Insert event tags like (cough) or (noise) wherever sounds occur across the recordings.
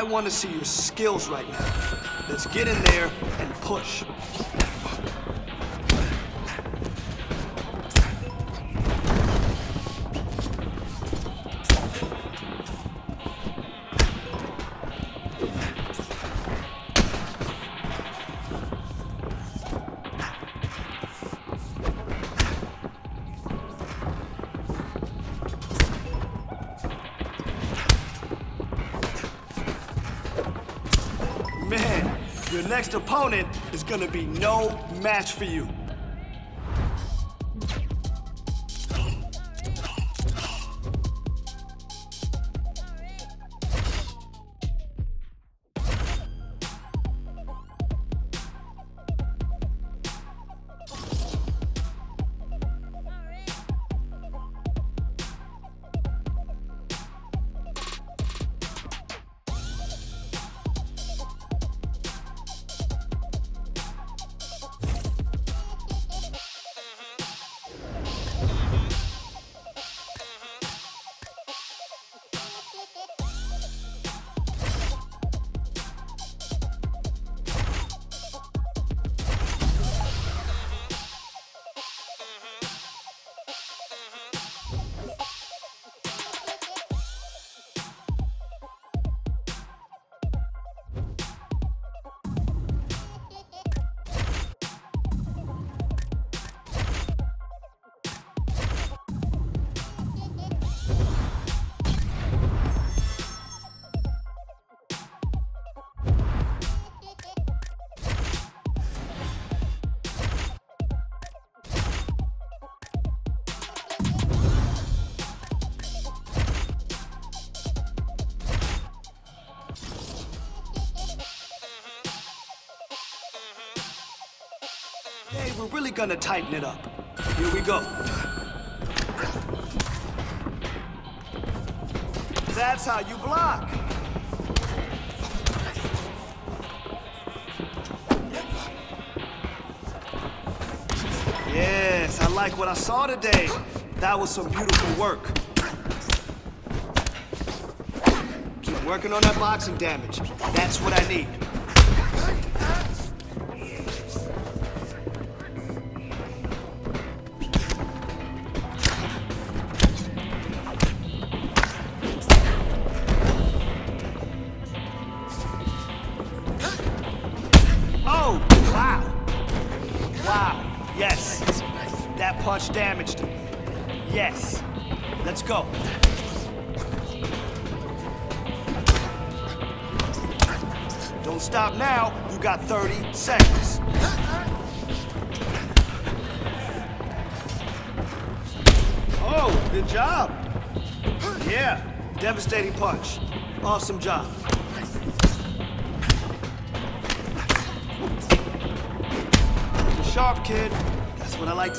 I want to see your skills right now. Let's get in there and push. Next opponent is gonna be no match for you. Hey, we're really gonna tighten it up. Here we go. That's how you block. Yes, I like what I saw today. That was some beautiful work. Keep working on that boxing damage. That's what I need. You got 30 seconds. Oh, good job. Yeah, devastating punch. Awesome job. Sharp, kid. That's what I like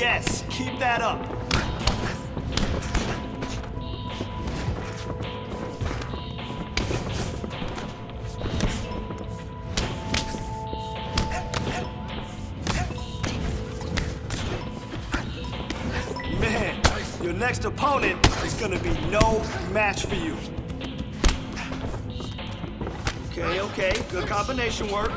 Yes, keep that up. Man, your next opponent is gonna be no match for you. Okay, okay, good combination work.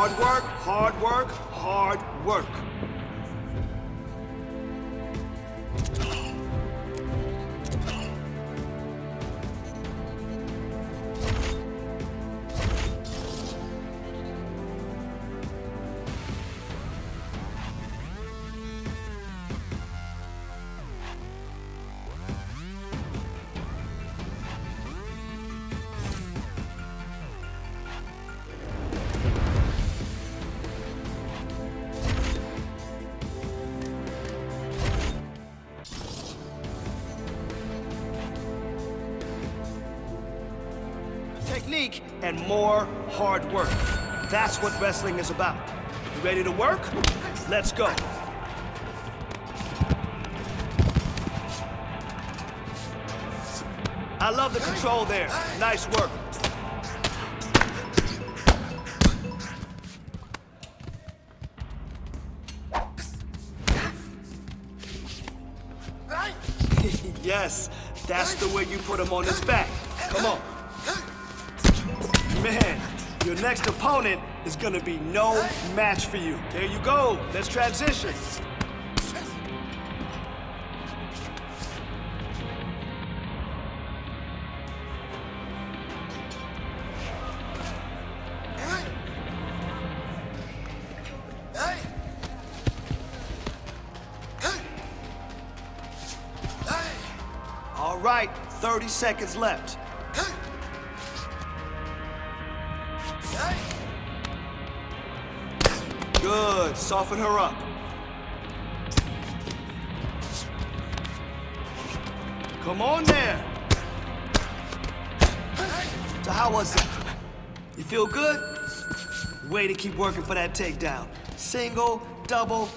Hard work, hard work. That's what wrestling is about. You ready to work? Let's go. I love the control there. Nice work. (laughs) yes, that's the way you put him on his back. Opponent is gonna be no match for you. There you go. Let's transition. All right, 30 seconds left. Soften her up. Come on there. So how was it? You feel good? Way to keep working for that takedown. Single, double.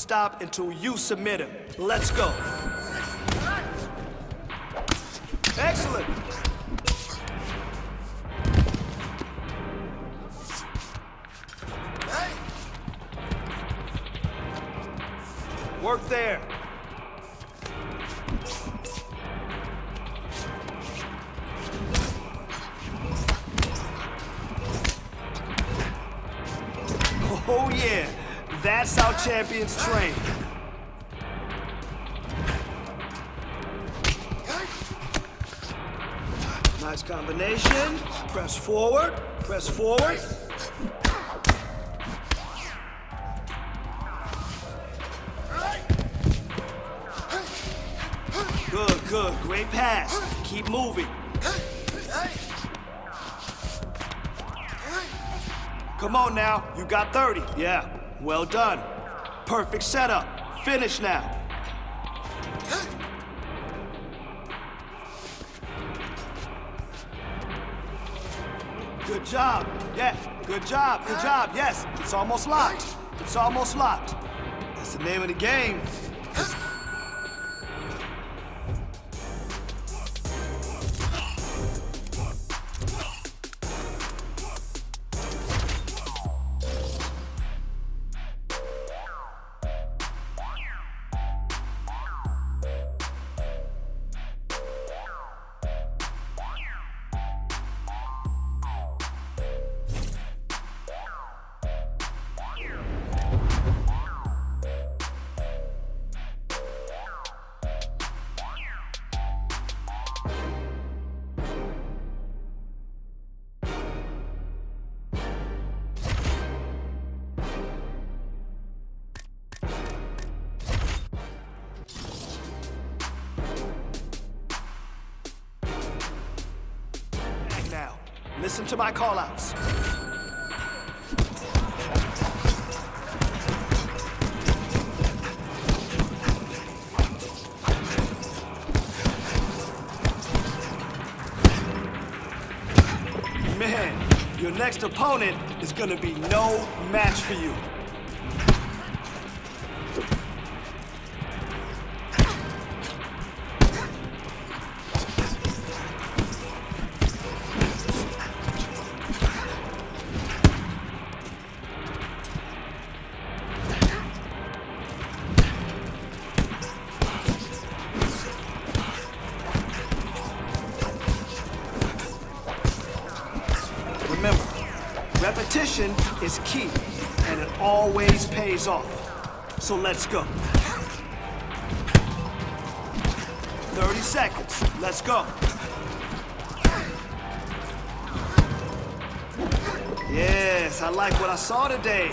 Stop until you submit him. Let's go. Press forward. Good, good, great pass. Keep moving. Come on now, you got 30. Yeah, well done. Perfect setup. Finish now. Job. Yeah, good job, good job. Yes, it's almost locked. It's almost locked. That's the name of the game. Next opponent is gonna be no match for you. Let's go. 30 seconds. Let's go. Yes, I like what I saw today.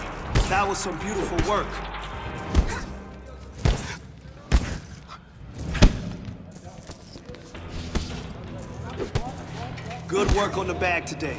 That was some beautiful work. Good work on the bag today.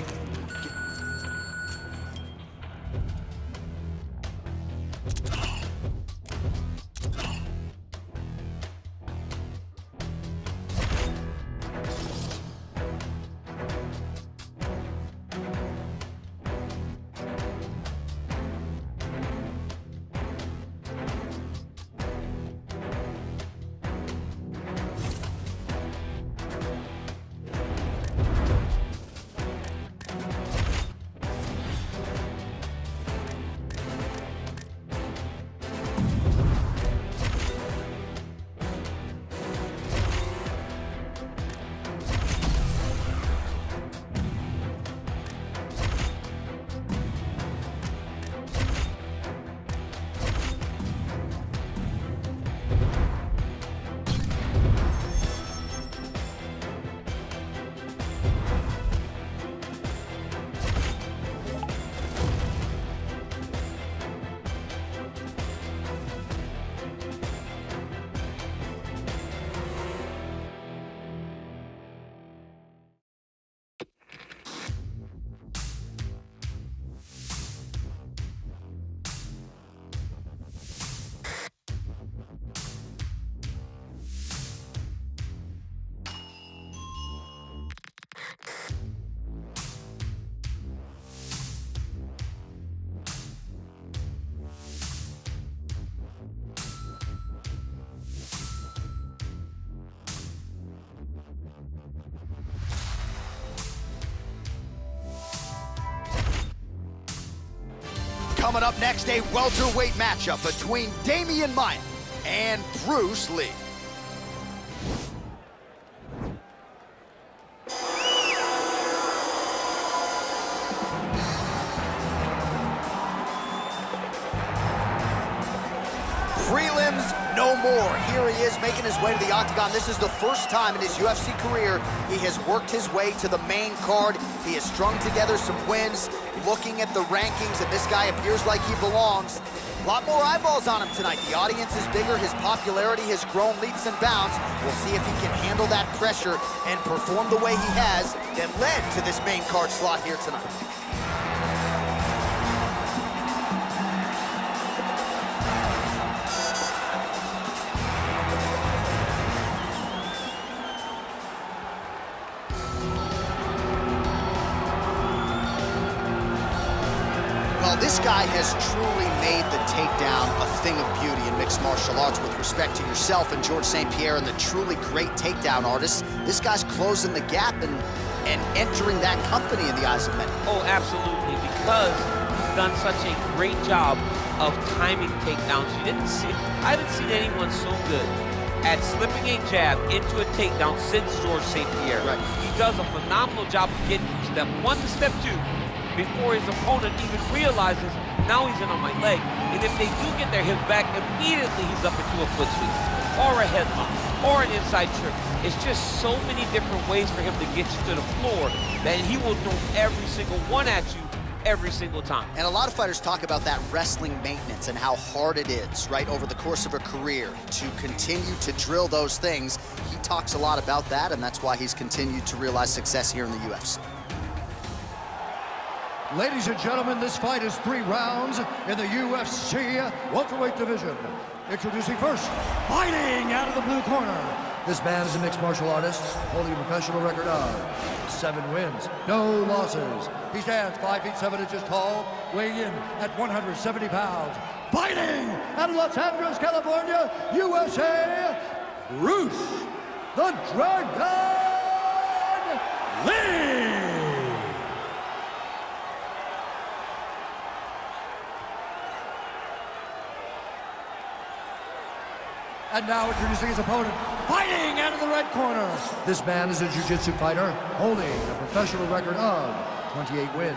A welterweight matchup between Demian Maia and Bruce Lee. Prelims no more. Here he is making his way to the octagon. This is the first time in his UFC career he has worked his way to the main card. He has strung together some wins, looking at the rankings, and this guy appears like he belongs. A lot more eyeballs on him tonight. The audience is bigger. His popularity has grown leaps and bounds. We'll see if he can handle that pressure and perform the way he has that led to this main card slot here tonight. Has truly made the takedown a thing of beauty in mixed martial arts with respect to yourself and George St. Pierre and the truly great takedown artists. This guy's closing the gap and, and entering that company in the eyes of many. Oh, absolutely, because he's done such a great job of timing takedowns. You didn't see, I haven't seen anyone so good at slipping a jab into a takedown since George St. Pierre. Right. He does a phenomenal job of getting from step one to step two before his opponent even realizes now he's in on my leg. And if they do get their hip back, immediately he's up into a foot sweep or a headlock or an inside trip. It's just so many different ways for him to get you to the floor that he will throw every single one at you every single time. And a lot of fighters talk about that wrestling maintenance and how hard it is, right, over the course of a career to continue to drill those things. He talks a lot about that, and that's why he's continued to realize success here in the UFC. Ladies and gentlemen, this fight is three rounds in the UFC welterweight division. Introducing first, fighting out of the blue corner. This man is a mixed martial artist, holding a professional record of seven wins, no losses. He stands five feet seven inches tall, weighing in at 170 pounds. Fighting out of Los Angeles, California, USA, Bruce the Dragon Lee. And now introducing his opponent, fighting out of the red corner. This man is a jiu-jitsu fighter, holding a professional record of 28 wins,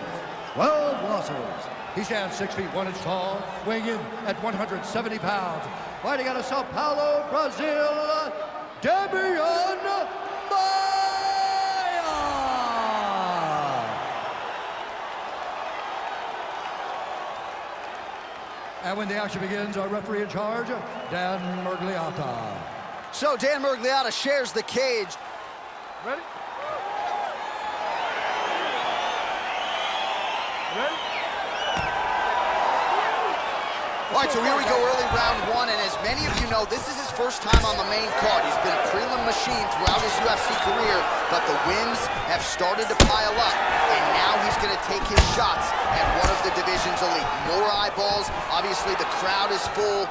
12 losses. He stands 6 feet 1 inch tall, weighing in at 170 pounds. Fighting out of Sao Paulo, Brazil, Demian And when the action begins, our referee in charge, Dan Miragliotta. So Dan Miragliotta shares the cage. Ready? Ready? All right, so here we go, early round one, and as many of you know, this is his first time on the main card. He's been a prelim machine throughout his UFC career, but the wins have started to pile up, and now he's going to take his shots at one of the division's elite. More eyeballs, obviously the crowd is full,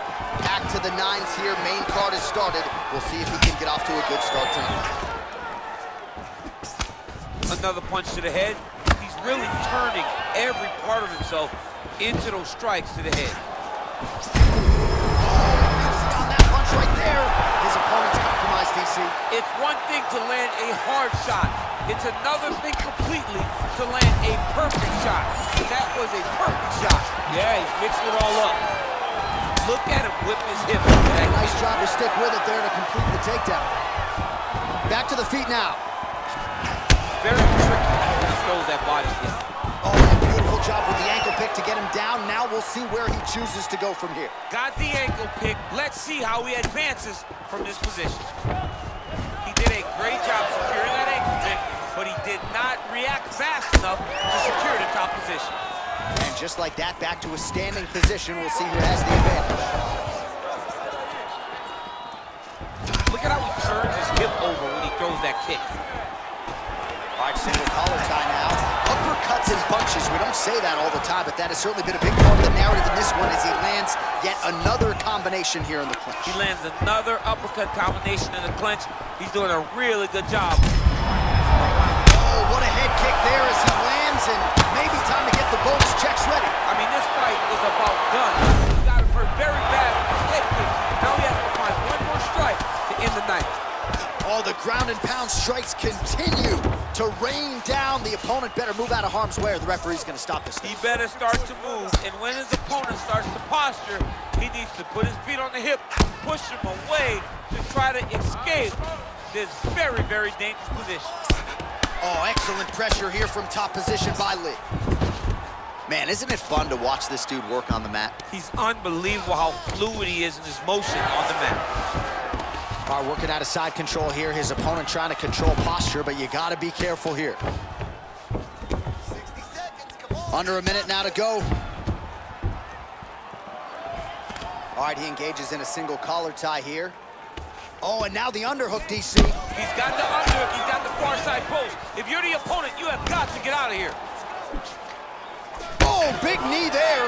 packed to the nines here, main card has started. We'll see if he can get off to a good start tonight. Another punch to the head. He's really turning every part of himself into those strikes to the head. Compromised, DC. It's one thing to land a hard shot. It's another thing completely to land a perfect shot. That was a perfect shot. Yeah, he's mixing it all up. Look at him whip his hip. Nice job to stick with it there to complete the takedown. Back to the feet now. Very tricky when he throws that body hit. Oh, and beautiful job with the ankle pick to get him down. Now we'll see where he chooses to go from here. Got the ankle pick. Let's see how he advances from this position. He did a great job securing that ankle pick, but he did not react fast enough to secure the top position. And just like that, back to a standing position. We'll see who has the advantage. Look at how he turns his hip over when he throws that kick. All right, single collar tie now. Uppercuts and punches. We don't say that all the time, but that has certainly been a big part of the narrative in this one as he lands yet another combination here in the clinch. He lands another uppercut combination in the clinch. He's doing a really good job. Oh, what a head kick there as he lands, and maybe time to get the bonus checks ready. I mean, this fight is about done. He got him hurt very bad head kick. Now he has to find one more strike to end the night. All the ground and pound strikes continue to rain down. The opponent better move out of harm's way or the referee's going to stop this. He better start to move, and when his opponent starts to posture, he needs to put his feet on the hip, push him away to try to escape this very, very dangerous position. Oh, excellent pressure here from top position by Lee. Man, isn't it fun to watch this dude work on the mat? He's unbelievable how fluid he is in his motion on the mat. All right, working out of side control here. His opponent trying to control posture, but you got to be careful here. Under a minute now to go. All right, he engages in a single collar tie here. Oh, and now the underhook, DC. He's got the underhook, he's got the far side post. If you're the opponent, you have got to get out of here. Oh, Oh, big knee there.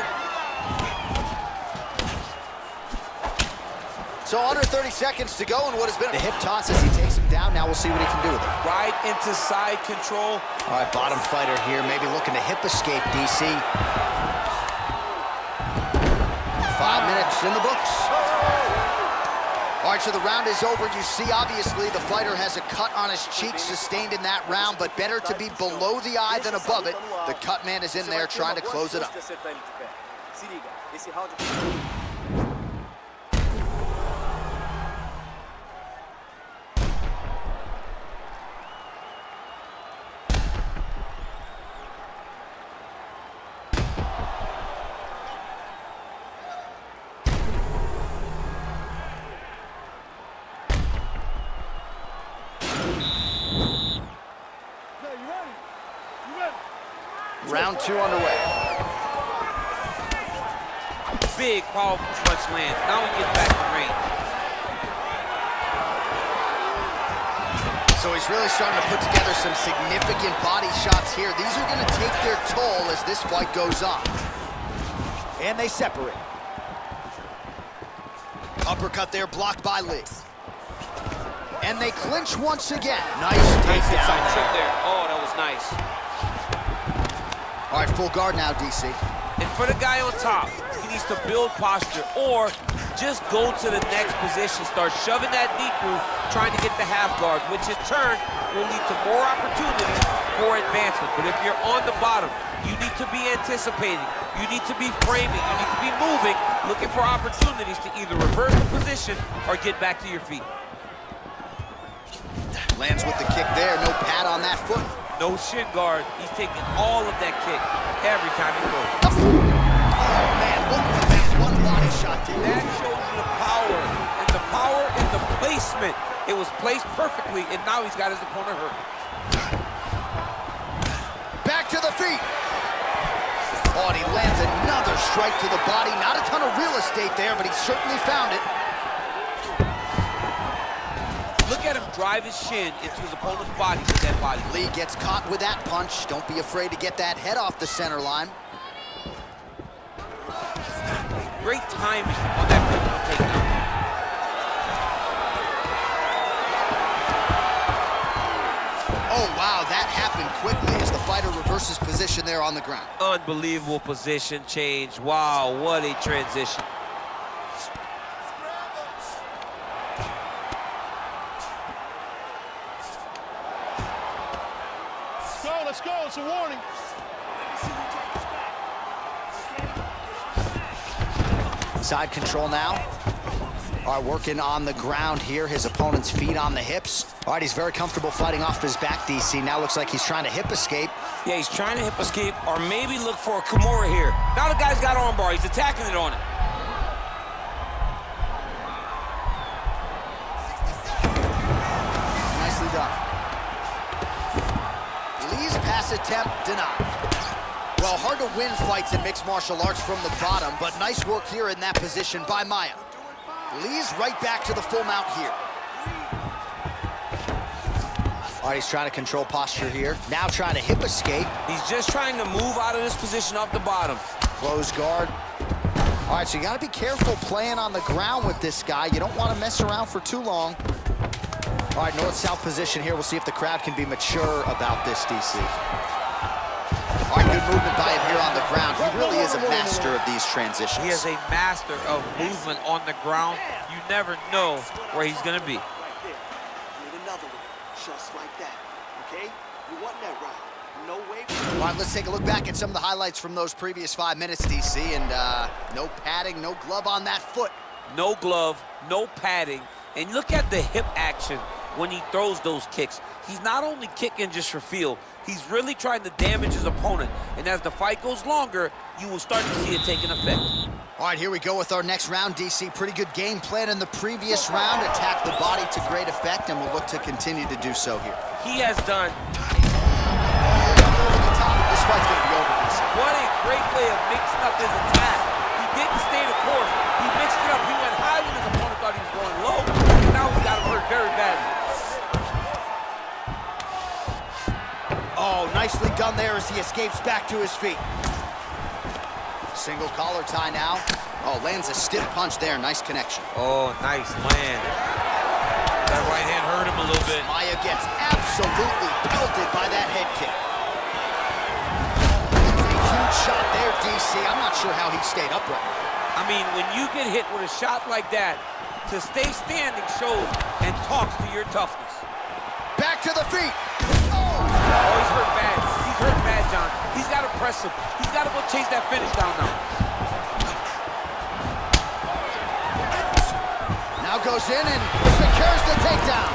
So under 30 seconds to go and what has been a hip toss as he takes him down. Now we'll see what he can do with it. Right into side control. All right, bottom fighter here, maybe looking to hip escape, DC. Five minutes in the books. So the round is over. You see, obviously, the fighter has a cut on his cheek sustained in that round, but better to be below the eye than above it. The cut man is in there trying to close it up. Two underway. Big, powerful punch lands. Now he gets back in range. So he's really starting to put together some significant body shots here. These are going to take their toll as this fight goes on. And they separate. Uppercut there blocked by Lee. And they clinch once again. Nice Nice inside takedown there. there. Oh, that was nice. All right, full guard now, DC. And for the guy on top, he needs to build posture or just go to the next position, start shoving that knee through, trying to get the half guard, which in turn will lead to more opportunities for advancement. But if you're on the bottom, you need to be anticipating, you need to be framing, you need to be moving, looking for opportunities to either reverse the position or get back to your feet. Lands with the kick there. No pad on that foot. No shin guard. He's taking all of that kick every time he goes. Oh, man, look at that one body shot did. That shows you the power, and the power in the placement. It was placed perfectly, and now he's got his opponent hurt. Back to the feet. Oh, and he lands another strike to the body. Not a ton of real estate there, but he certainly found it. Drive his shin into his opponent's body with that body. Lee gets caught with that punch. Don't be afraid to get that head off the center line. Great timing on that pivotal takedown. Oh, wow, that happened quickly as the fighter reverses position there on the ground. Unbelievable position change. Wow, what a transition. Side control now. All right, working on the ground here. His opponent's feet on the hips. All right, he's very comfortable fighting off his back, DC. Now looks like he's trying to hip escape. Yeah, he's trying to hip escape or maybe look for a Kimura here. Now the guy's got armbar. He's attacking it on it. Fights in mixed martial arts from the bottom, but nice work here in that position by Maia. Lee's right back to the full mount here. All right, he's trying to control posture here. Now trying to hip escape. He's just trying to move out of this position off the bottom. Close guard. All right, so you got to be careful playing on the ground with this guy. You don't want to mess around for too long. All right, north-south position here. We'll see if the crowd can be mature about this, DC. All right, good movement by him here on the ground. He really is a master of these transitions. He is a master of movement on the ground. You never know where he's going to be. Right there. Need another one, just like that. Okay? You want that right? No way. All right, let's take a look back at some of the highlights from those previous five minutes, DC. And uh, no padding, no glove on that foot. No glove, no padding. And look at the hip action when he throws those kicks. He's not only kicking just for feel, he's really trying to damage his opponent. And as the fight goes longer, you will start to see it taking effect. All right, here we go with our next round, DC. Pretty good game plan in the previous round. Attack the body to great effect, and we'll look to continue to do so here. He has done there as he escapes back to his feet. Single collar tie now. Oh, lands a stiff punch there. Nice connection. Oh, nice land. That right hand hurt him a little bit. Maia gets absolutely pelted by that head kick. a huge shot there, DC. I'm not sure how he stayed upright. I mean, when you get hit with a shot like that, to stay standing shows and talks to your toughness. Back to the feet. Oh, oh he's hurt bad. Press him. He's got to go chase that finish down now. Now goes in and secures the takedown.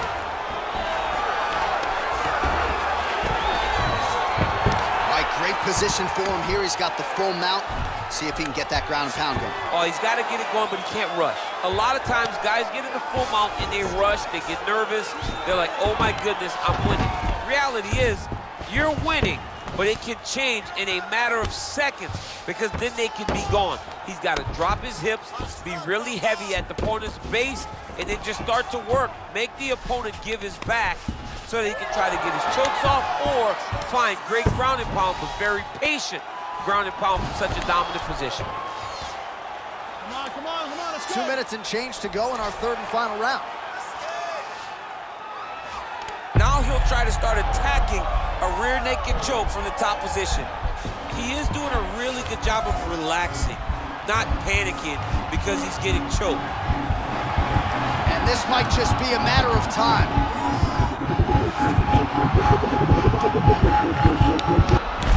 All right, great position for him here. He's got the full mount. See if he can get that ground and pound going. Oh, he's got to get it going, but he can't rush. A lot of times, guys get in the full mount and they rush, they get nervous. They're like, oh my goodness, I'm winning. Reality is, you're winning, but it can change in a matter of seconds because then they can be gone. He's got to drop his hips, be really heavy at the opponent's base, and then just start to work. Make the opponent give his back so that he can try to get his chokes off or find great ground and pound, but very patient ground and pound from such a dominant position. Come on, come on, come on, let's go. Two minutes and change to go in our third and final round. Now he'll try to start attacking a rear naked choke from the top position. He is doing a really good job of relaxing, not panicking because he's getting choked. And this might just be a matter of time.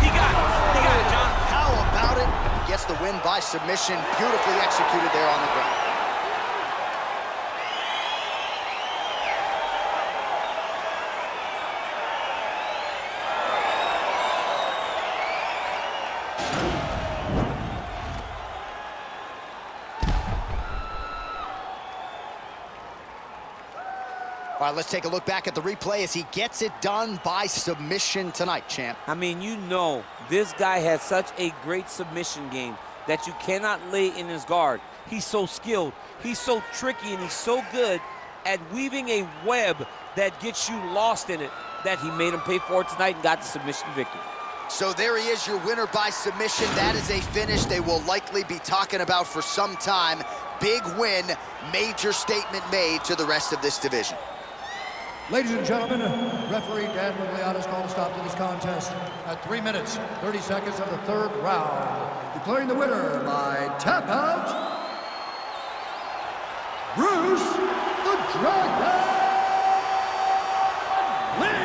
He got it. He got it, John. How about it? Gets the win by submission. Beautifully executed there on the ground. Right, let's take a look back at the replay as he gets it done by submission tonight, champ. I mean, you know, this guy has such a great submission game that you cannot lay in his guard. He's so skilled, he's so tricky, and he's so good at weaving a web that gets you lost in it that he made him pay for it tonight and got the submission victory. So there he is, your winner by submission. That is a finish they will likely be talking about for some time. Big win, major statement made to the rest of this division. Ladies and gentlemen, referee Dan Miragliotta called a stop to this contest at 3 minutes, 30 seconds of the third round. Declaring the winner by tap out, Bruce the Dragon Lee!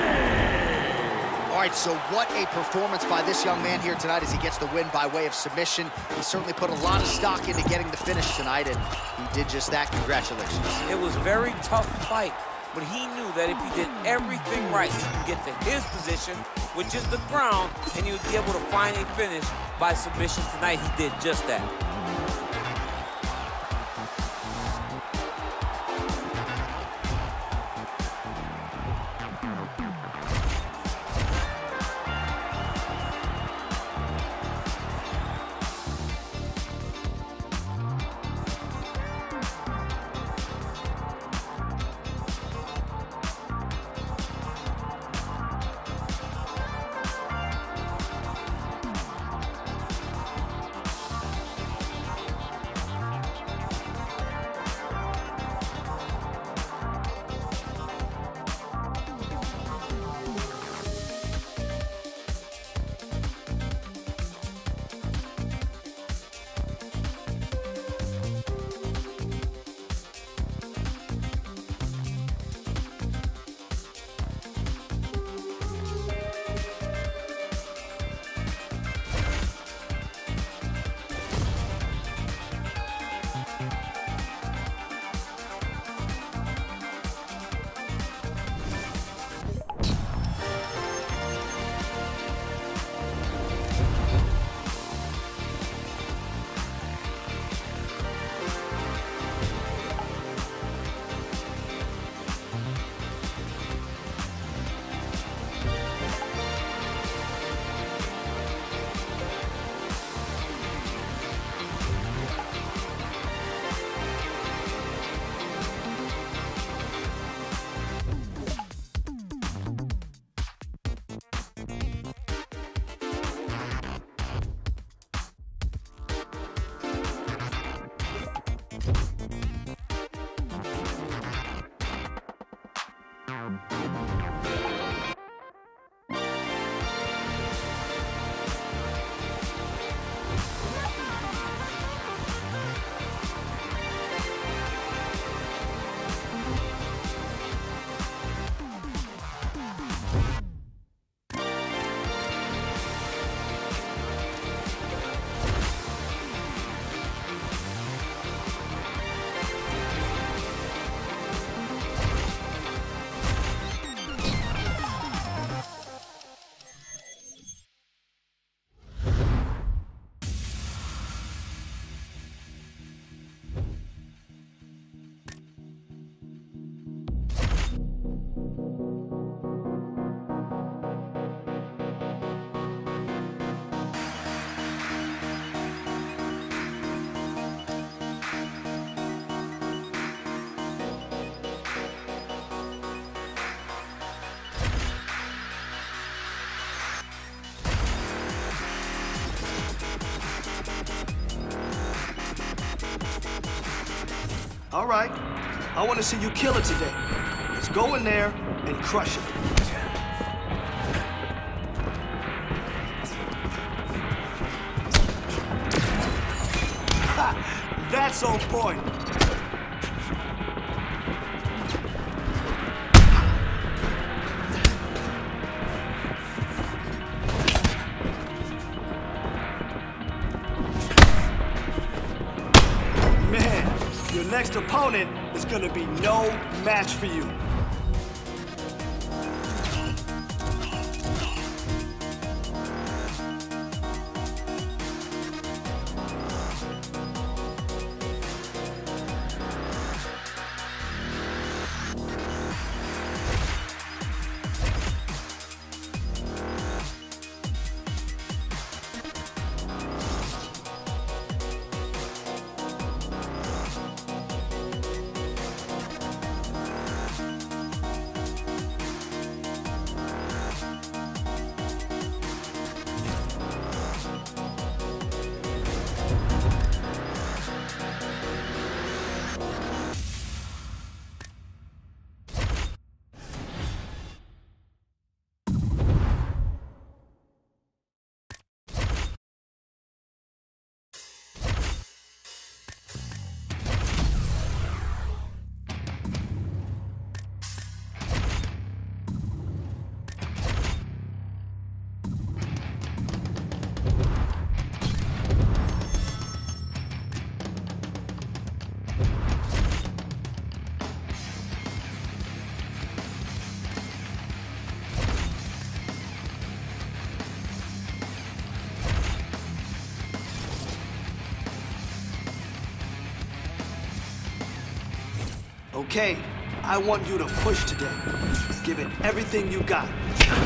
All right, so what a performance by this young man here tonight as he gets the win by way of submission. He certainly put a lot of stock into getting the finish tonight, and he did just that. Congratulations. It was a very tough fight but he knew that if he did everything right, he could get to his position, which is the ground, and he would be able to a finish by submission tonight. He did just that. All right. I want to see you kill it today. Let's go in there and crush it. Ha! That's on point. Opponent is gonna be no match for you. Okay, I want you to push today. Give it everything you got.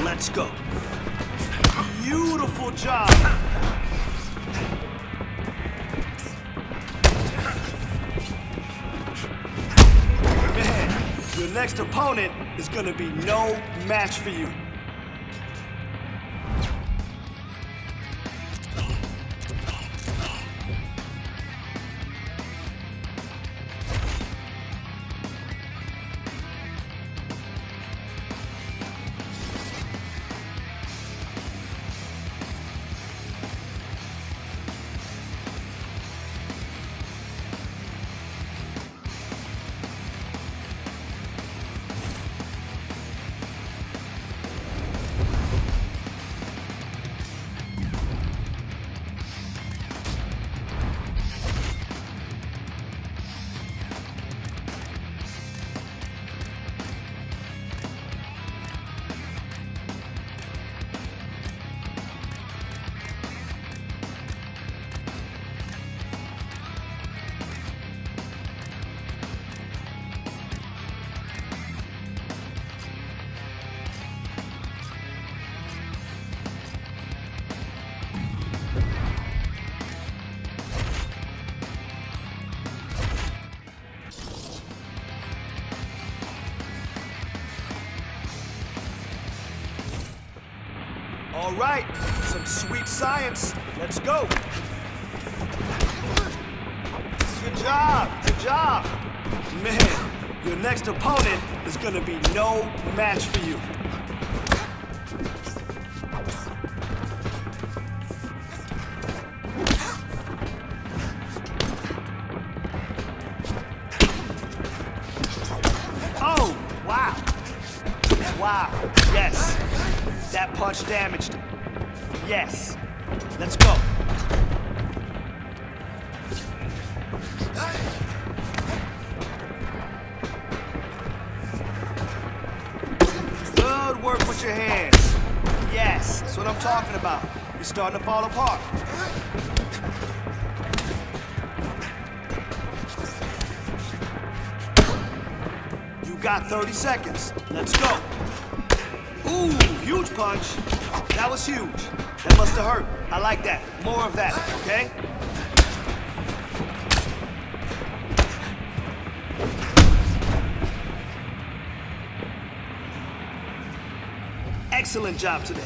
Let's go. Beautiful job. Man, your next opponent is gonna be no match for you. All right, some sweet science. Let's go. Good job, good job. Man, your next opponent is gonna be no match for you. Damaged. Yes. Let's go. Good work with your hands. Yes, that's what I'm talking about. You're starting to fall apart. You got 30 seconds. Let's go. Ooh, huge punch. That was huge. That must have hurt. I like that. More of that, okay? Excellent job today.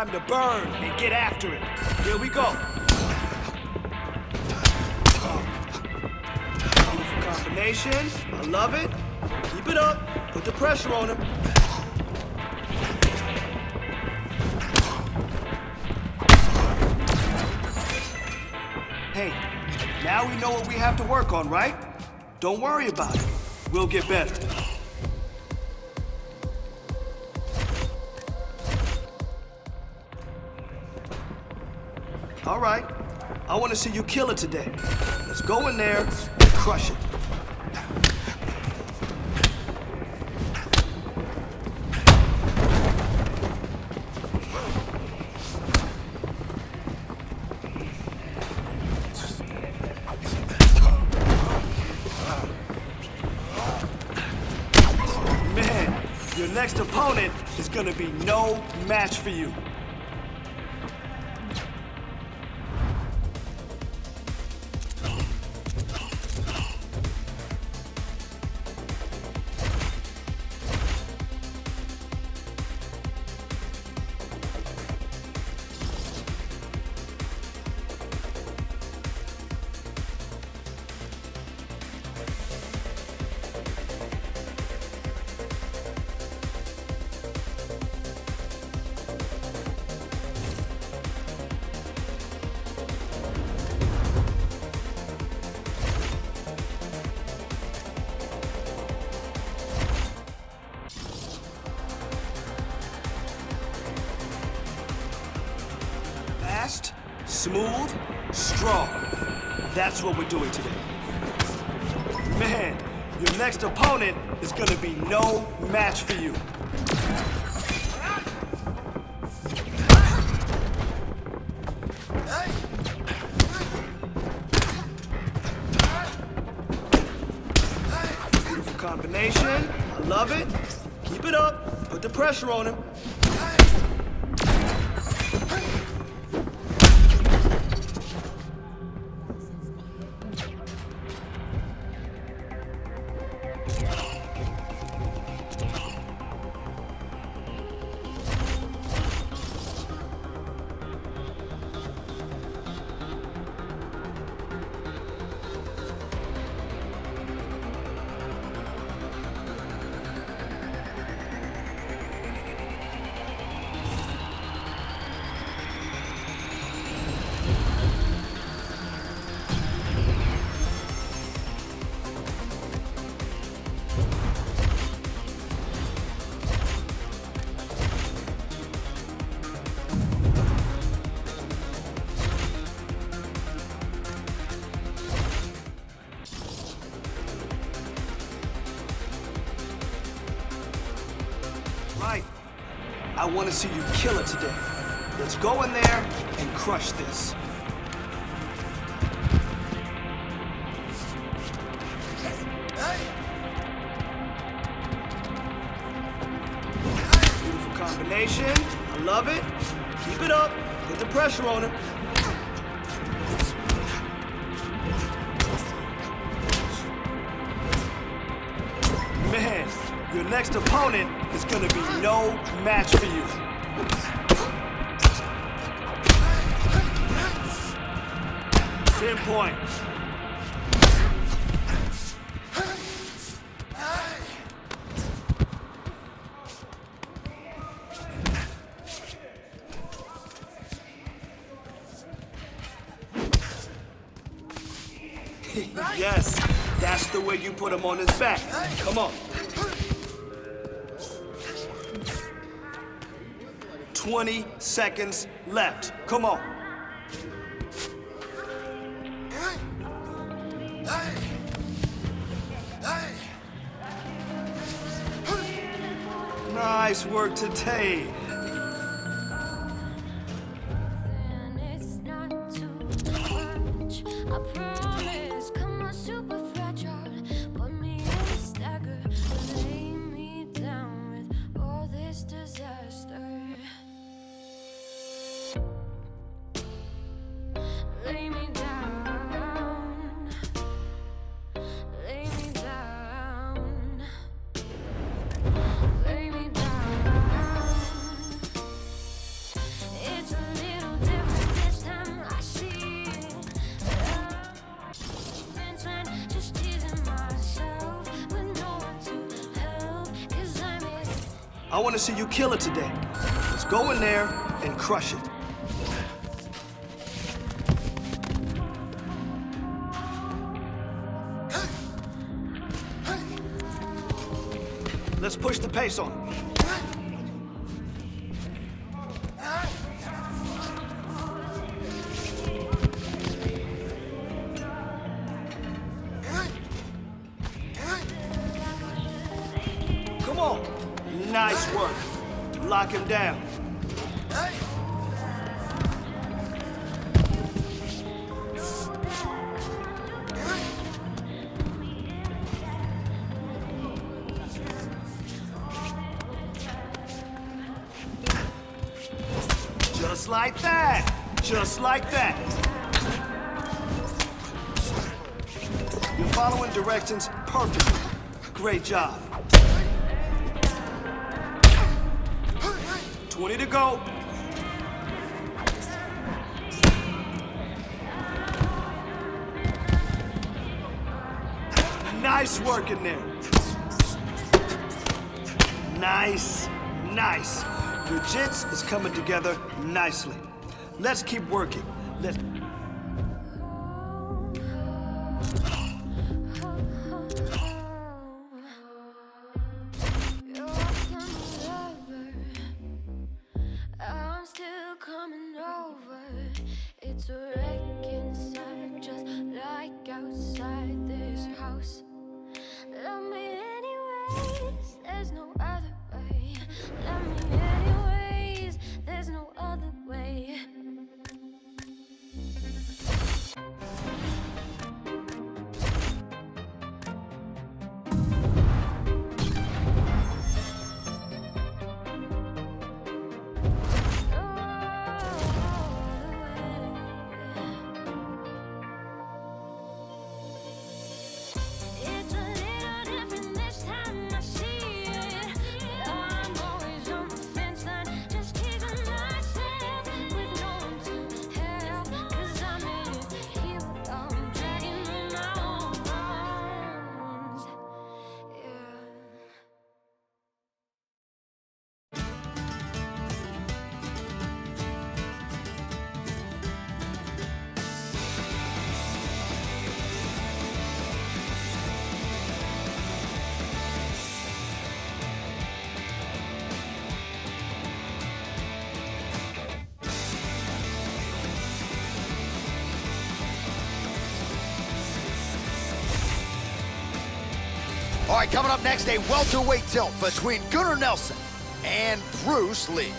Time to burn and get after it. Here we go. Beautiful combination. I love it. Keep it up. Put the pressure on him. Hey, now we know what we have to work on, right? Don't worry about it. We'll get better. All right. I want to see you kill it today. Let's go in there and crush it. Man, your next opponent is gonna be no match for you. I want to see you kill it today. Let's go in there and crush this. Beautiful combination. I love it. Keep it up. Put the pressure on him. put him on his back. Come on. 20 seconds left. Come on. Nice work today. killer today. Let's go in there and crush it. Let's push the pace on him. together nicely. Let's keep working. Let's All right, coming up next, a welterweight tilt between Gunnar Nelson and Bruce Lee.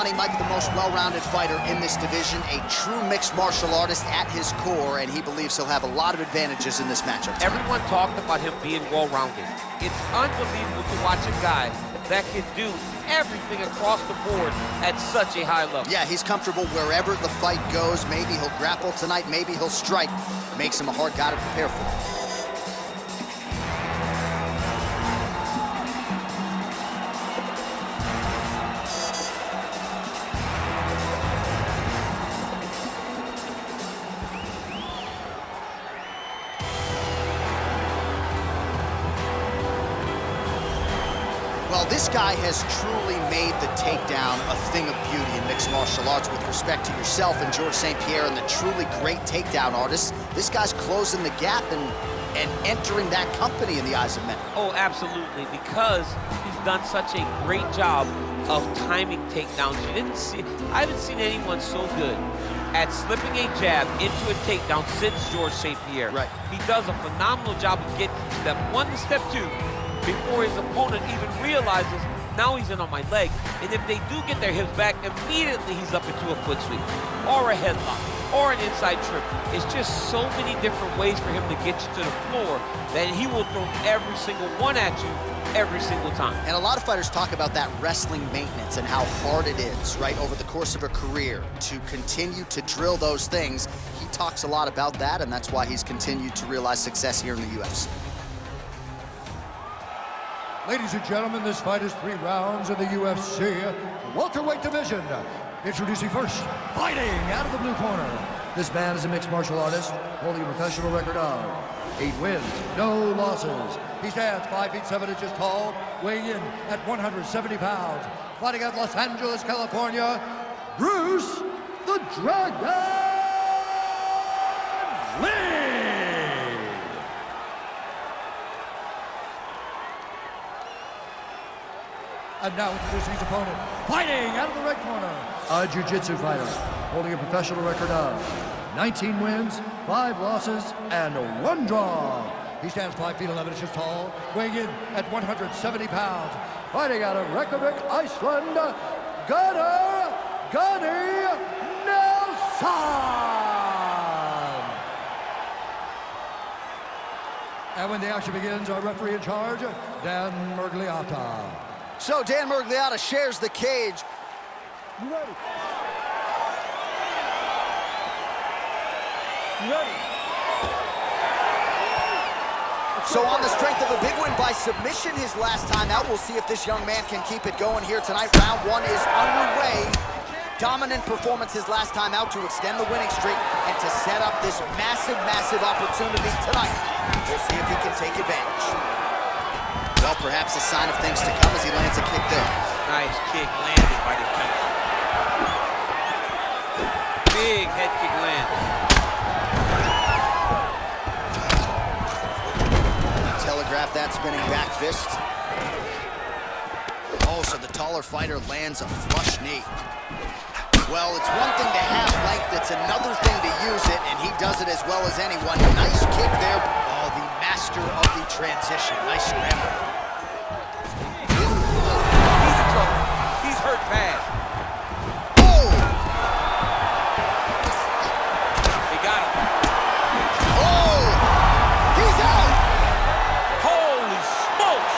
My money, Mike, the most well-rounded fighter in this division, a true mixed martial artist at his core, and he believes he'll have a lot of advantages in this matchup. Everyone talked about him being well-rounded. It's unbelievable to watch a guy that can do everything across the board at such a high level. Yeah, he's comfortable wherever the fight goes. Maybe he'll grapple tonight, maybe he'll strike. Makes him a hard guy to prepare for. Guy has truly made the takedown a thing of beauty in mixed martial arts with respect to yourself and George St. Pierre and the truly great takedown artists. This guy's closing the gap and, and entering that company in the eyes of men. Oh, absolutely, because he's done such a great job of timing takedowns. You didn't see, I haven't seen anyone so good at slipping a jab into a takedown since George St. Pierre. Right. He does a phenomenal job of getting step one to step two before his opponent even realizes now he's in on my leg. And if they do get their hips back, immediately he's up into a foot sweep or a headlock or an inside trip. It's just so many different ways for him to get you to the floor that he will throw every single one at you every single time. And a lot of fighters talk about that wrestling maintenance and how hard it is, right, over the course of a career to continue to drill those things. He talks a lot about that, and that's why he's continued to realize success here in the UFC. Ladies and gentlemen, this fight is three rounds in the UFC welterweight division. Introducing first, fighting out of the blue corner. This man is a mixed martial artist, holding a professional record of eight wins, no losses. He stands five feet seven inches tall, weighing in at 170 pounds. Fighting out of Los Angeles, California, Bruce the Dragon And now introducing his opponent, fighting out of the red corner, a jiu-jitsu fighter, holding a professional record of 19 wins, 5 losses, and 1 draw. He stands 5 feet 11 inches tall, weighing in at 170 pounds, fighting out of Reykjavik, Iceland, Gunnar Gunny Nelson! And when the action begins, our referee in charge, Dan Miragliotta. So Dan Miragliotta shares the cage. You ready? You ready? So on the strength of a big win by submission his last time out, we'll see if this young man can keep it going here tonight. Round one is underway. Dominant performance his last time out to extend the winning streak and to set up this massive, massive opportunity tonight. We'll see if he can take advantage. Perhaps a sign of things to come as he lands a kick there. Nice kick landed by the counter. Big head kick land. Telegraph that spinning back fist. Oh, so the taller fighter lands a flush knee. Well, it's one thing to have length, it's another thing to use it, and he does it as well as anyone. Nice kick there. Oh, the master of the transition. Nice scramble. He's hurt bad. Oh! They got him. Oh! He's out! Holy smokes!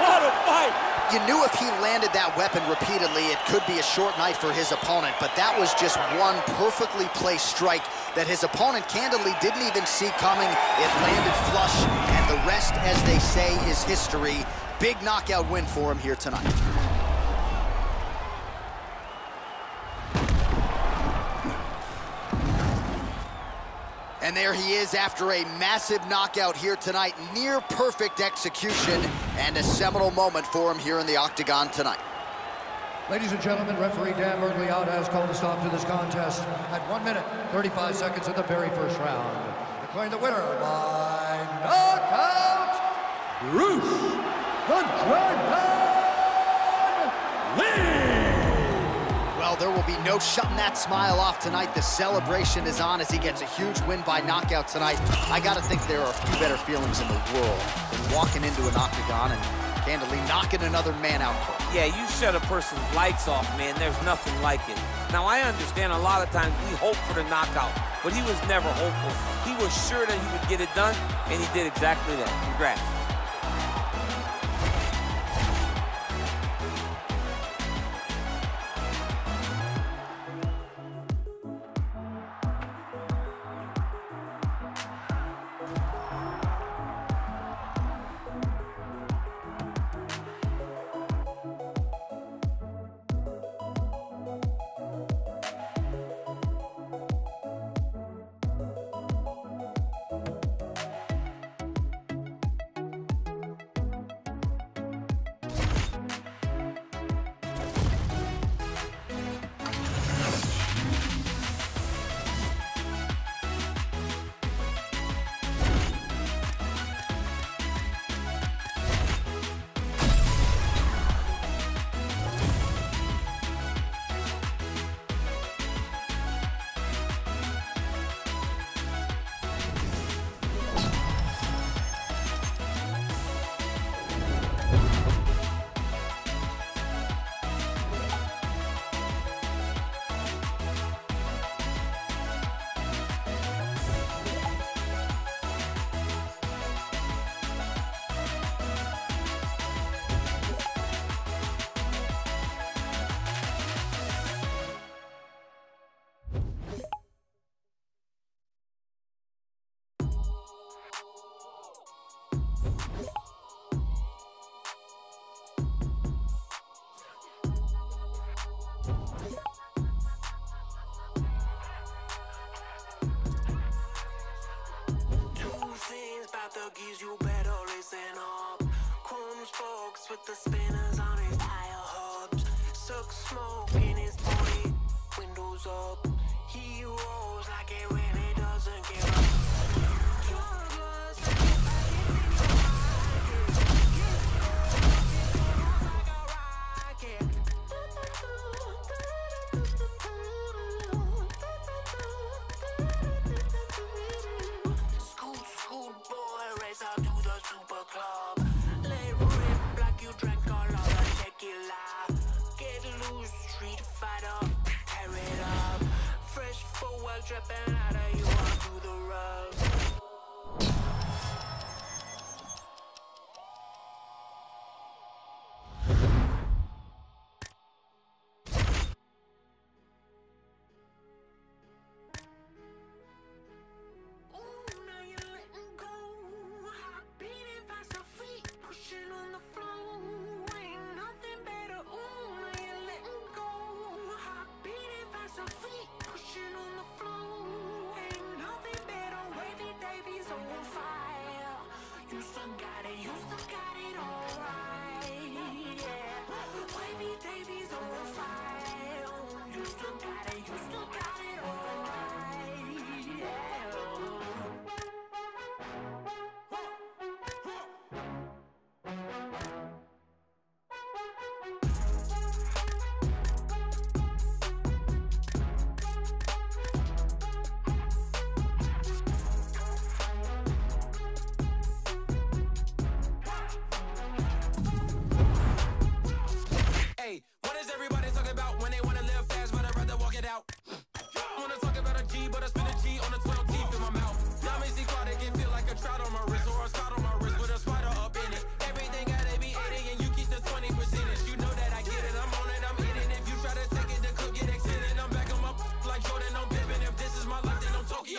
What a fight! You knew if he landed that weapon repeatedly, it could be a short night for his opponent, but that was just one perfectly placed strike that his opponent candidly didn't even see coming. It landed flush, and the rest, as they say, is history. Big knockout win for him here tonight. And there he is after a massive knockout here tonight. Near perfect execution and a seminal moment for him here in the octagon tonight. Ladies and gentlemen, referee Dan Miragliotta has called a stop to this contest at 1 minute, 35 seconds of the very first round. Declaring the winner by knockout, Bruce the Dragon There will be no shutting that smile off tonight. The celebration is on as he gets a huge win by knockout tonight. I got to think there are a few better feelings in the world than walking into an octagon and candidly knocking another man out. Yeah, you shut a person's lights off, man. There's nothing like it. Now, I understand a lot of times we hope for the knockout, but he was never hopeful. He was sure that he would get it done, and he did exactly that. Congrats.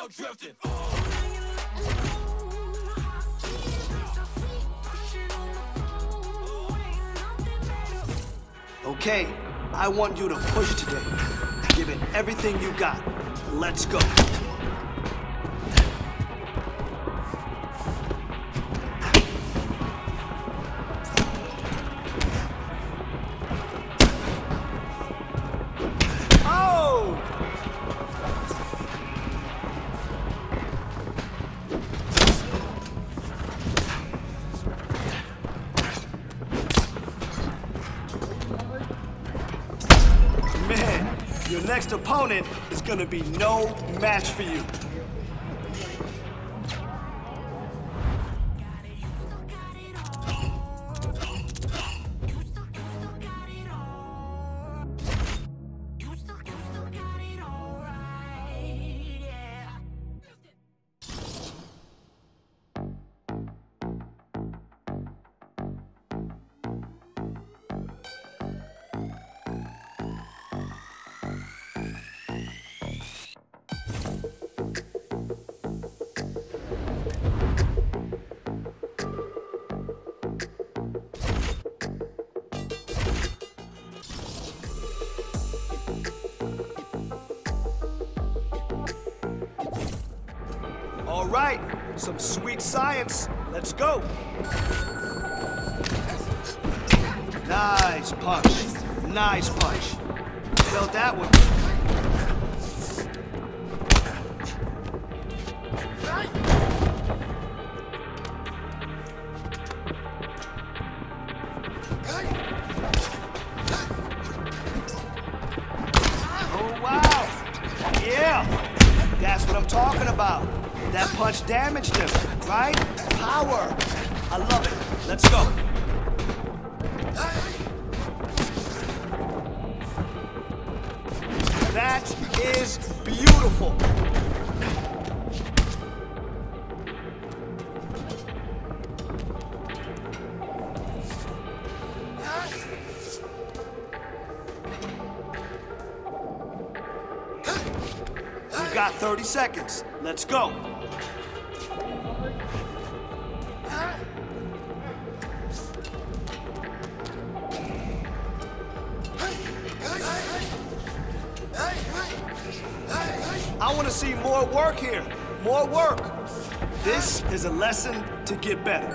drifting. Okay, I want you to push today. Give it everything you got. Let's go. next opponent is gonna be no match for you. Let's go. I want to see more work here. More work. This is a lesson to get better.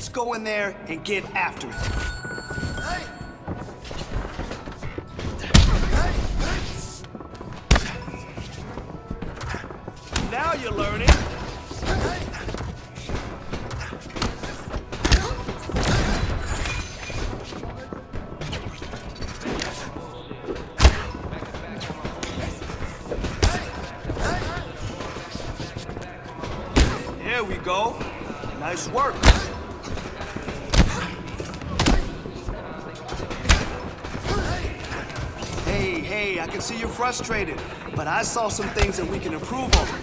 Let's go in there and get after it. frustrated, but I saw some things that we can improve on.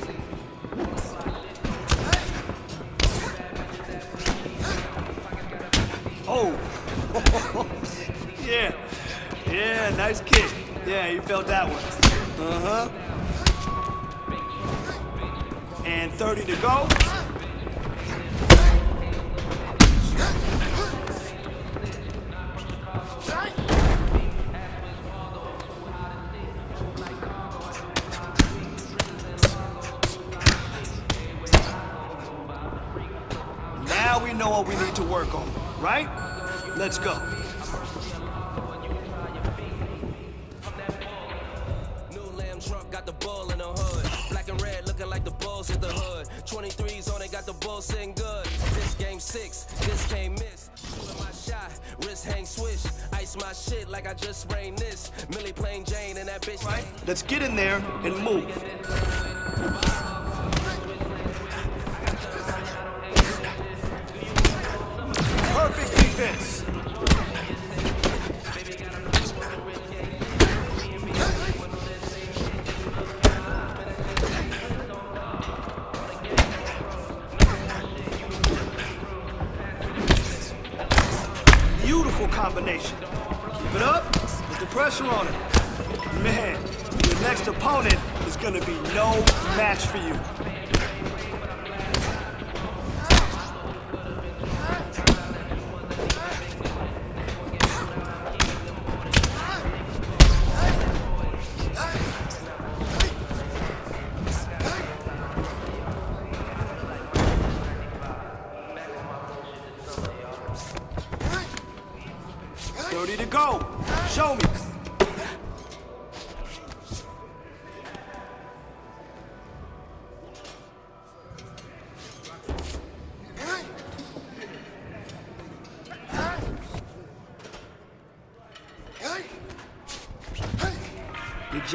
Combination. Keep it up. Put the pressure on him. Man, your next opponent is gonna be no match for you.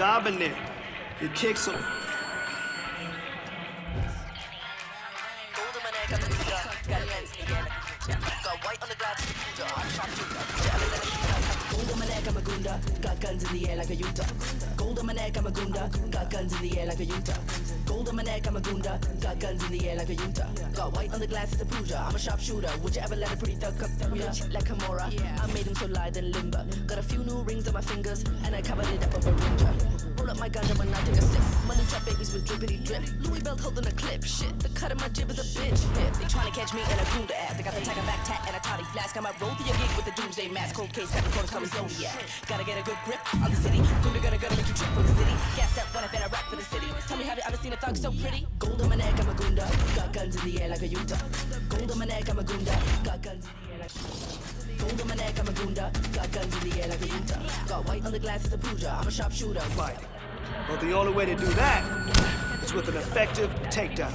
Job in there. Your kicks are... Gold on my neck, I'm a gunda. Got guns in the air like a Utah. Gold on my neck, I'm a gunda. Got guns in the air like a Utah. Gold on my neck, I'm a gunda. Got guns in the air like a Utah. Got white on the glass, a Pooja. I'm a sharpshooter. Would you ever let a pretty thug come through ya? Like Kimura. I made him so light and limber. Got a few new rings on my fingers, and I covered it up with a With drippity drip. Louis belt holding a clip. Shit, the cut of my jib is a bitch. Hit. They tryna catch me in a gunda app. They got the tiger back tat and a toddy flask. I might roll through your gig with the doomsday mask. Cold case, got the coming Zodiac. Gotta get a good grip on the city. Gunda gonna gonna make you trip for the city. Gassed up when I bet I rap for the city. Tell me, have you ever seen a thug so pretty? Gold on my neck, I'm a gunda. Got guns in the air like a Utah. Gold on my neck, I'm a gunda. Got guns in the air like Gold on my neck, I'm a gunda. Got guns in the air like a Utah. Got white on the glass, it's a Pooja. I'm a sharpshooter. fight. But the only way to do that with an effective takedown.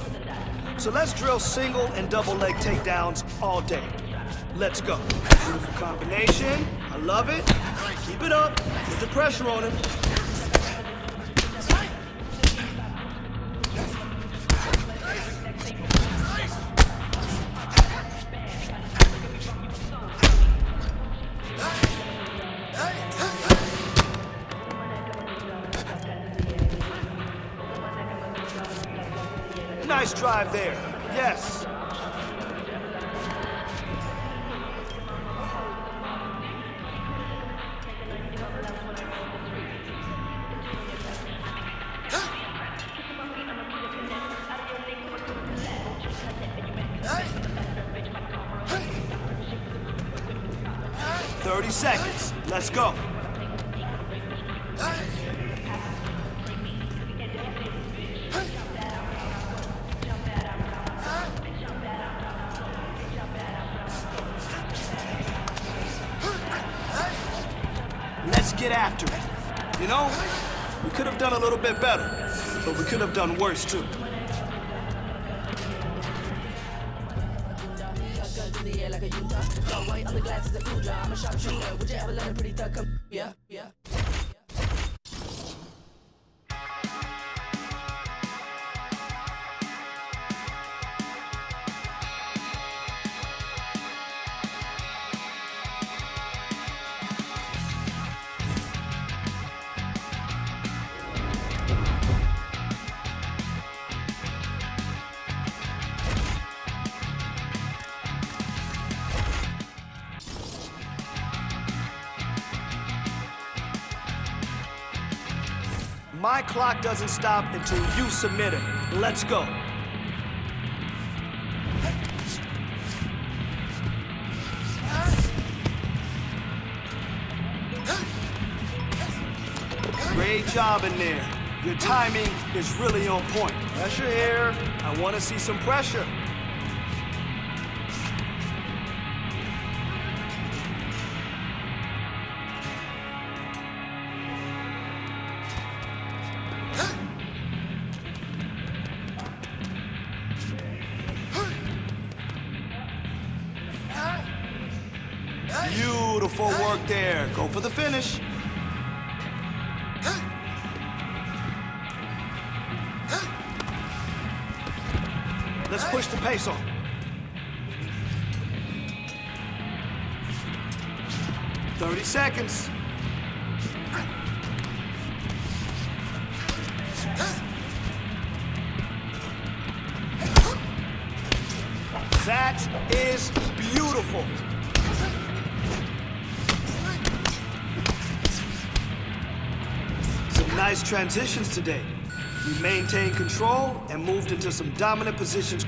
So let's drill single and double leg takedowns all day. Let's go. Beautiful combination. I love it. Keep it up. Put the pressure on him. There. Yes. Thirty seconds. Let's go. Could have done worse too. Doesn't stop until you submit it. Let's go. Great job in there. Your timing is really on point. Pressure here. I want to see some pressure. Nice transitions today. We maintained control and moved into some dominant positions.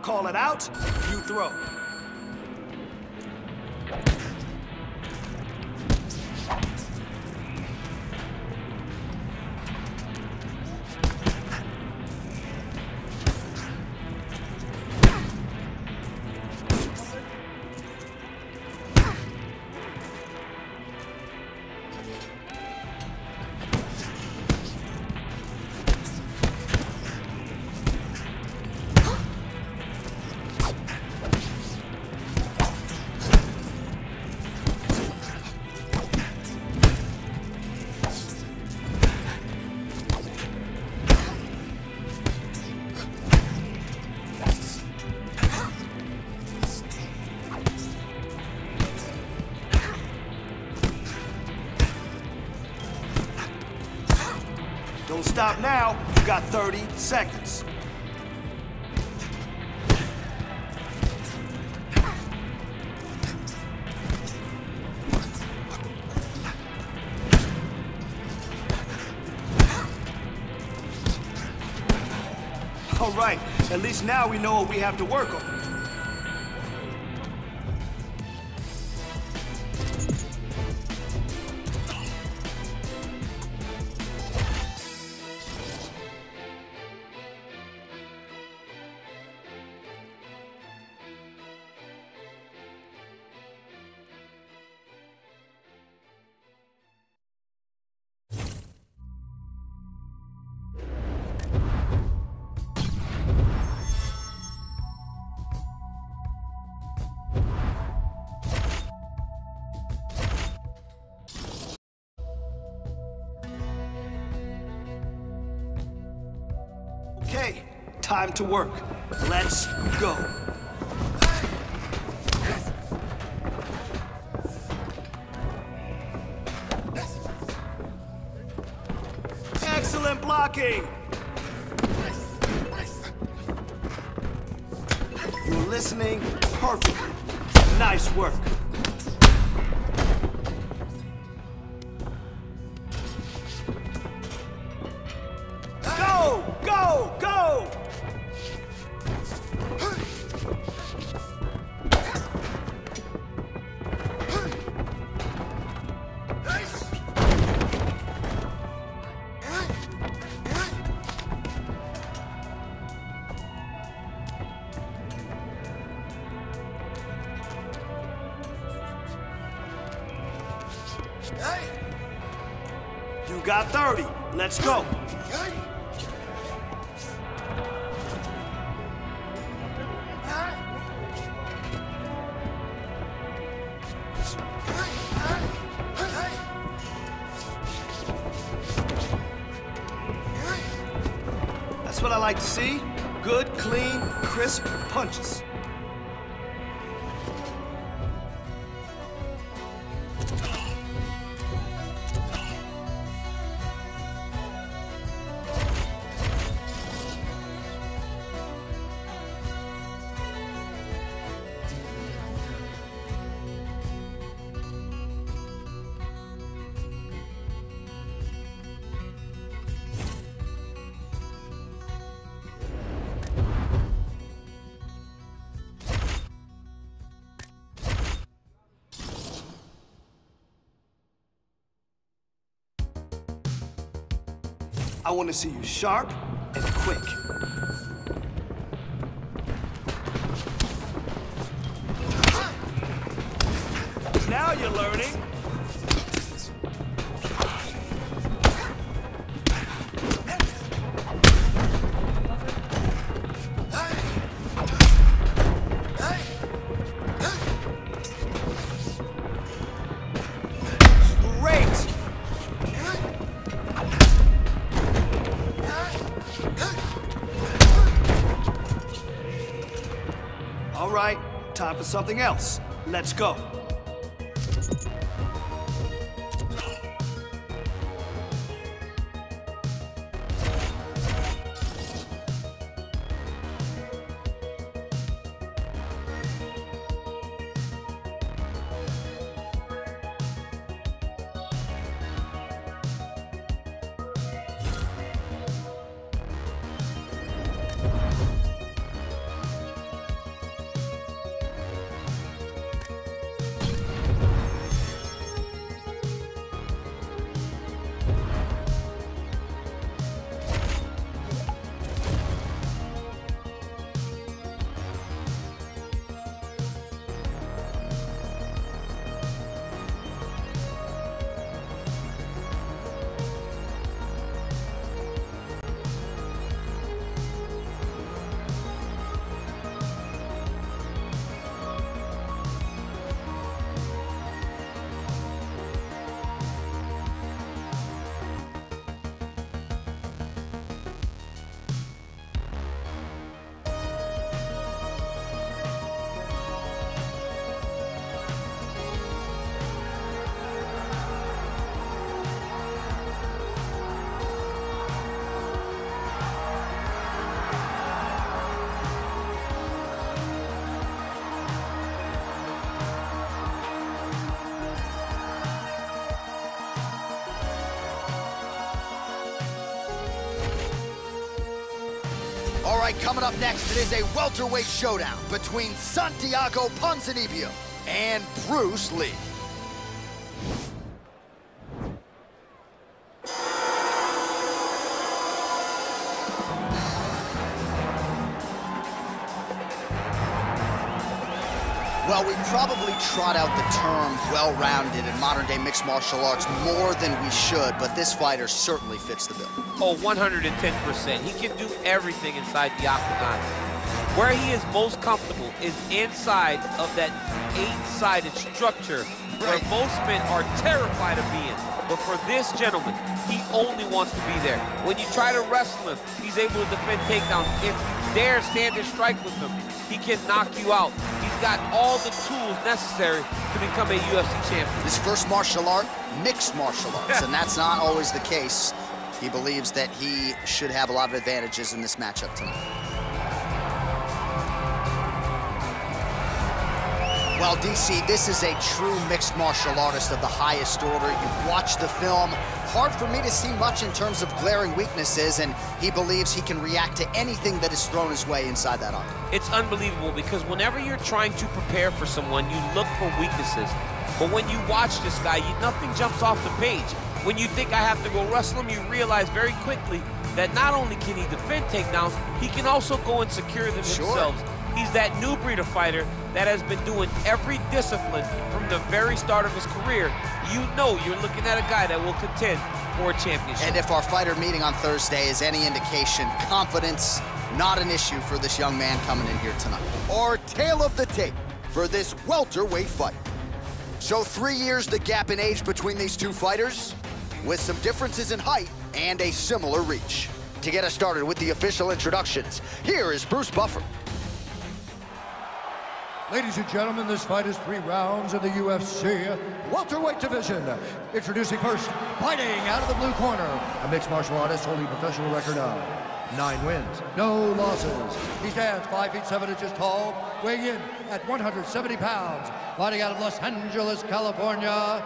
Call it out, you throw. Don't stop now. You got 30 seconds. All right, at least now we know what we have to work on. Time to work. Let's go. Excellent blocking. You're listening perfectly. Nice work. I want to see you sharp and quick. Something else. Let's go. Coming up next, it is a welterweight showdown between Santiago Ponzinibbio and Bruce Lee. Probably trot out the term well-rounded in modern-day mixed martial arts more than we should, but this fighter certainly fits the bill. Oh, 110%. He can do everything inside the octagon. Where he is most comfortable is inside of that eight-sided structure where Right. most men are terrified of being. But for this gentleman, he only wants to be there. When you try to wrestle him, he's able to defend takedowns. If you dare stand and strike with him, he can knock you out. Got all the tools necessary to become a UFC champion. His first martial art, mixed martial arts, (laughs) and that's not always the case. He believes that he should have a lot of advantages in this matchup tonight. Well, DC, this is a true mixed martial artist of the highest order. You've watched the film. Hard for me to see much in terms of glaring weaknesses, and he believes he can react to anything that is thrown his way inside that octagon. It's unbelievable because whenever you're trying to prepare for someone, you look for weaknesses. But when you watch this guy, you, nothing jumps off the page. When you think I have to go wrestle him, you realize very quickly that not only can he defend takedowns, he can also go and secure them Sure. himself. He's that new breed of fighter that has been doing every discipline from the very start of his career. You know you're looking at a guy that will contend for a championship. And if our fighter meeting on Thursday is any indication, confidence not an issue for this young man coming in here tonight. Our tale of the tape for this welterweight fight. So three years the gap in age between these two fighters, with some differences in height and a similar reach. To get us started with the official introductions, here is Bruce Buffer. Ladies and gentlemen, this fight is three rounds in the UFC welterweight division. Introducing first, fighting out of the blue corner, a mixed martial artist holding a professional record of nine wins, no losses. He stands five feet seven inches tall, weighing in at 170 pounds. Fighting out of Los Angeles, California,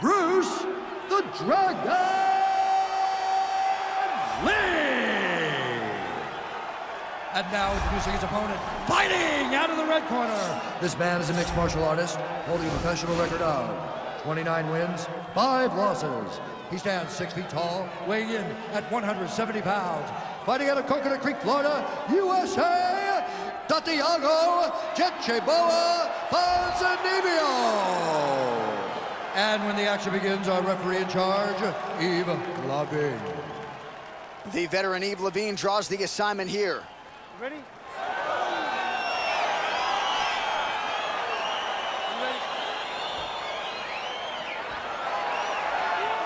Bruce the Dragon And now introducing his opponent, fighting out of the red corner. This man is a mixed martial artist, holding a professional record of 29 wins, 5 losses. He stands six feet tall, weighing in at 170 pounds. Fighting out of Coconut Creek, Florida, USA, Santiago Gente Boa Ponzinibbio. And when the action begins, our referee in charge, Yves Lavigne. The veteran Yves Lavigne draws the assignment here. Ready?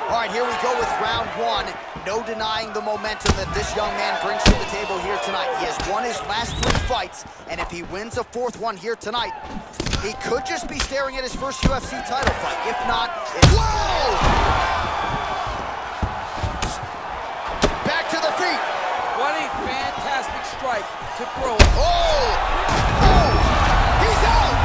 All right, here we go with round one. No denying the momentum that this young man brings to the table here tonight. He has won his last three fights, and if he wins a fourth one here tonight, he could just be staring at his first UFC title fight. If not, it's... Whoa! To throw. Oh! Oh! He's out!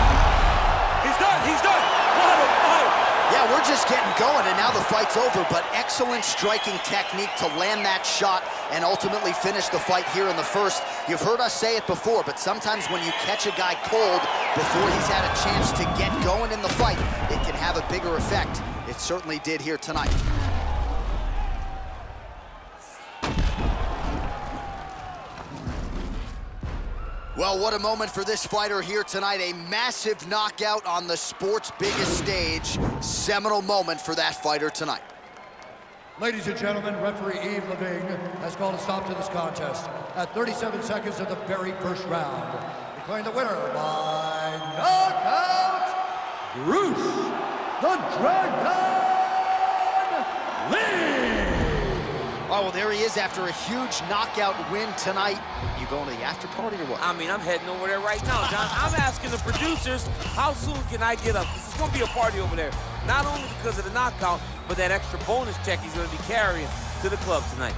He's done. He's done. What a fight. Yeah, we're just getting going, and now the fight's over, but excellent striking technique to land that shot and ultimately finish the fight here in the first. You've heard us say it before, but sometimes when you catch a guy cold before he's had a chance to get going in the fight, it can have a bigger effect. It certainly did here tonight. Well, what a moment for this fighter here tonight. A massive knockout on the sport's biggest stage. Seminal moment for that fighter tonight. Ladies and gentlemen, referee Yves Lavigne has called a stop to this contest at 37 seconds of the very first round. Declaring the winner by knockout, Bruce the Dragon Lee! Oh, well, there he is after a huge knockout win tonight. You going to the after party or what? I mean, I'm heading over there right now, John. I'm asking the producers, how soon can I get up? This is going to be a party over there. Not only because of the knockout, but that extra bonus check he's going to be carrying to the club tonight.